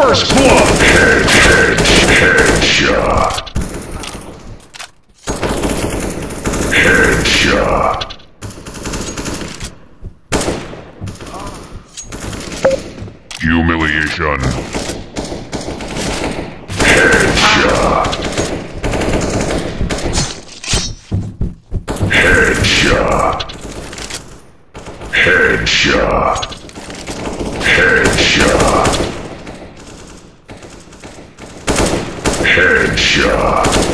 First blood! Head, head, headshot! Headshot! Humiliation! Headshot! Headshot! Headshot! Headshot! Headshot!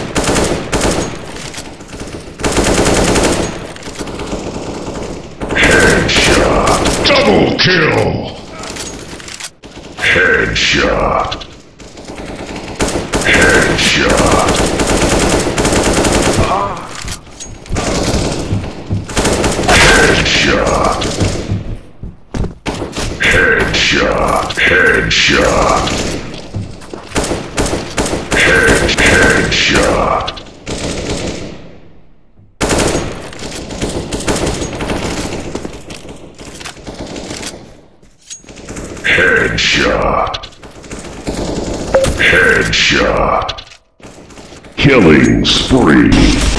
Double kill! Headshot! Headshot! Headshot! Headshot! Headshot! Head, headshot! Headshot! Headshot! Killing spree!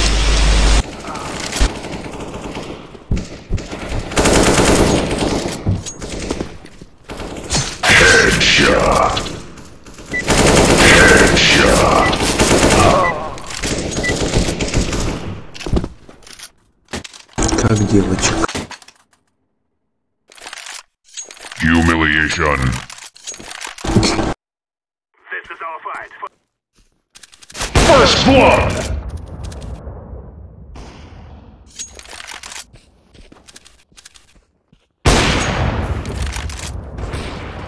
девочек. Humiliation! This is our fight. First blood!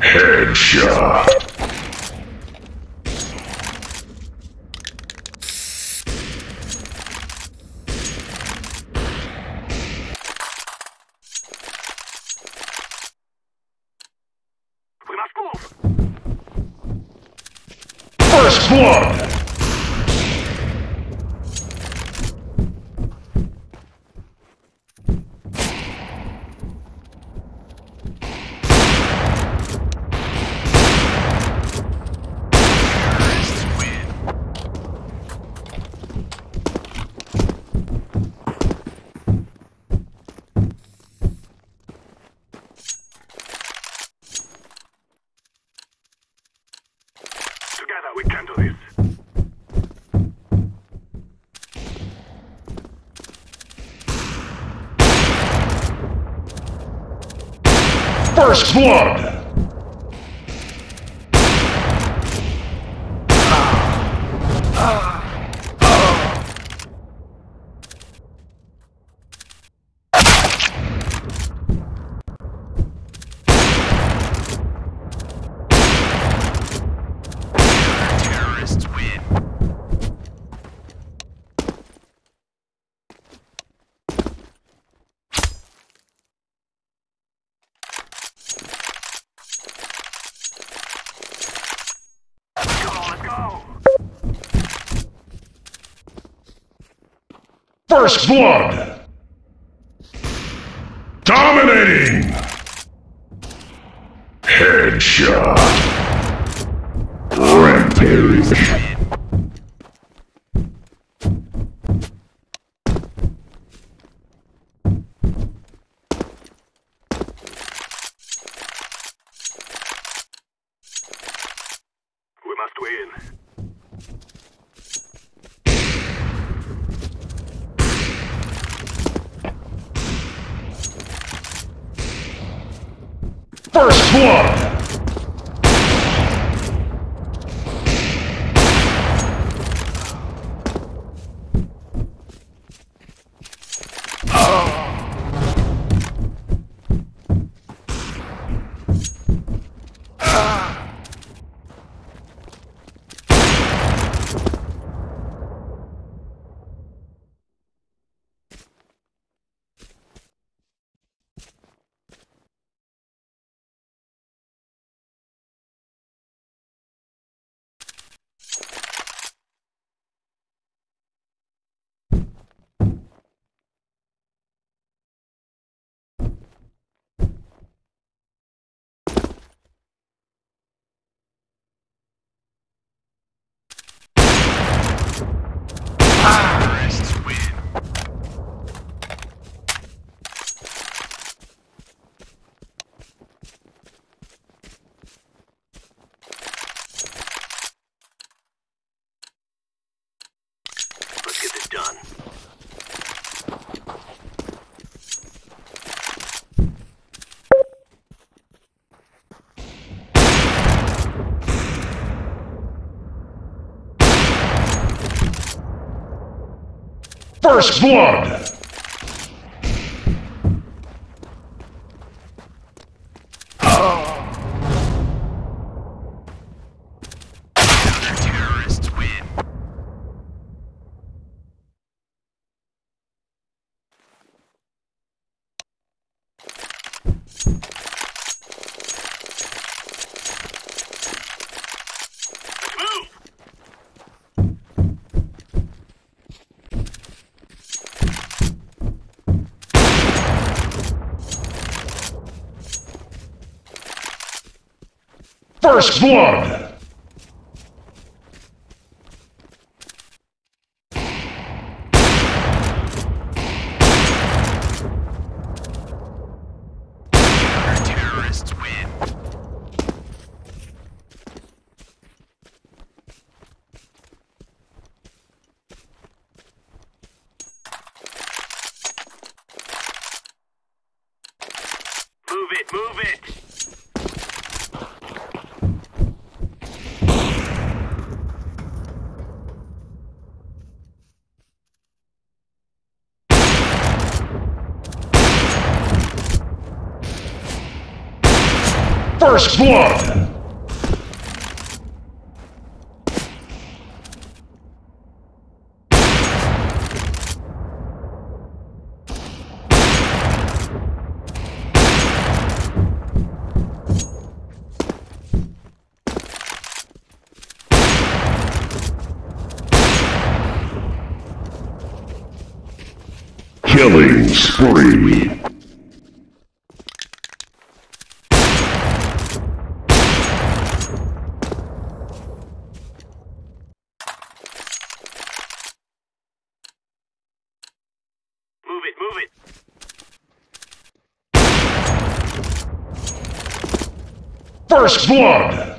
Headshot! First blood! Together we can do this. First blood! First blood! Dominating! Headshot! Rampage! We must win. First blood! First blood. Terrorists win. Move! First blood. Move it, move it. First blood. Killing spree. Move it, move it. First blood.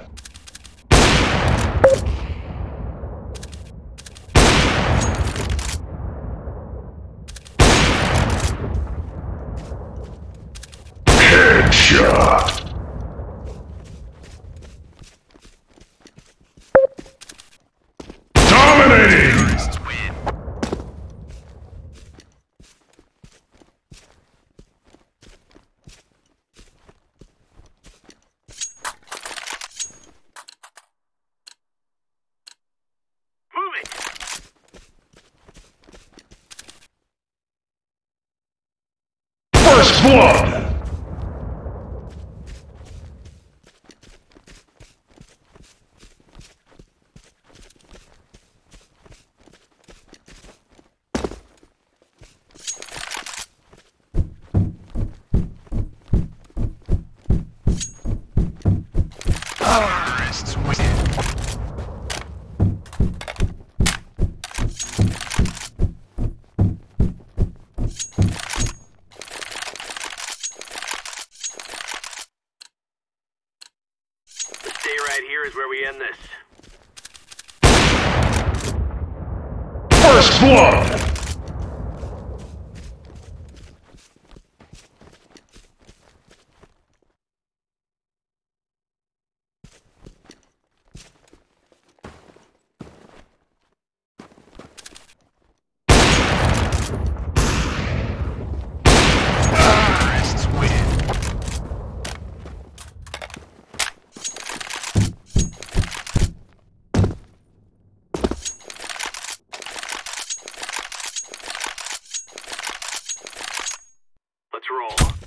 Headshot. Dominating. Terrorists win. Move it. First blood. Terrorists win. Stay right here is where we end this. First blood. withdraw.